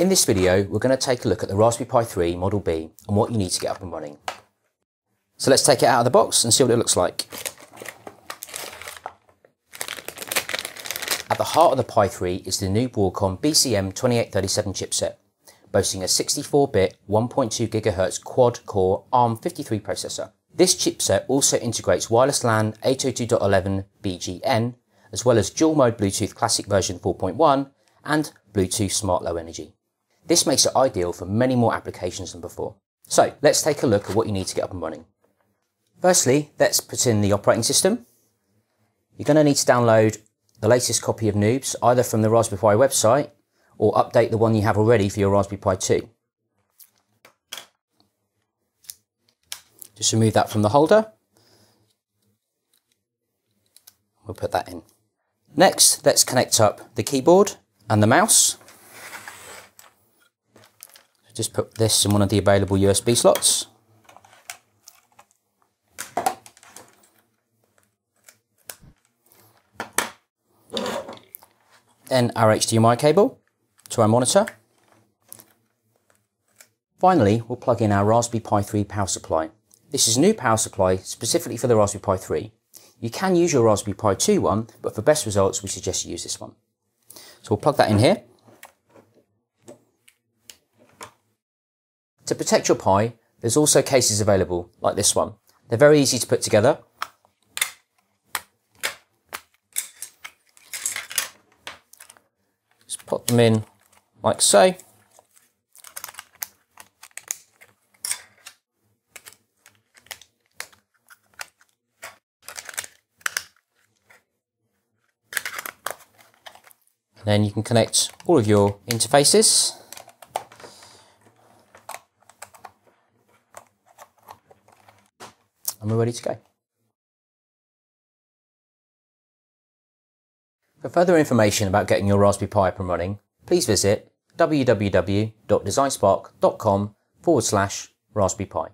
In this video, we're going to take a look at the Raspberry Pi 3 Model B and what you need to get up and running. So let's take it out of the box and see what it looks like. At the heart of the Pi 3 is the new Broadcom BCM2837 chipset, boasting a 64-bit 1.2 GHz quad-core ARM53 processor. This chipset also integrates wireless LAN 802.11 BGN, as well as dual-mode Bluetooth Classic version 4.1 and Bluetooth Smart Low Energy. This makes it ideal for many more applications than before. So let's take a look at what you need to get up and running. Firstly, let's put in the operating system. You're going to need to download the latest copy of Noobs, either from the Raspberry Pi website or update the one you have already for your Raspberry Pi 2. Just remove that from the holder. We'll put that in. Next, let's connect up the keyboard and the mouse. Just put this in one of the available USB slots. Then our HDMI cable to our monitor. Finally, we'll plug in our Raspberry Pi 3 power supply. This is a new power supply specifically for the Raspberry Pi 3. You can use your Raspberry Pi 2 one, but for best results, we suggest you use this one. So we'll plug that in here. To protect your Pi, there's also cases available, like this one. They're very easy to put together. Just pop them in like so. then you can connect all of your interfaces. And we're ready to go. For further information about getting your Raspberry Pi up and running, please visit www.designspark.com forward slash Raspberry Pi.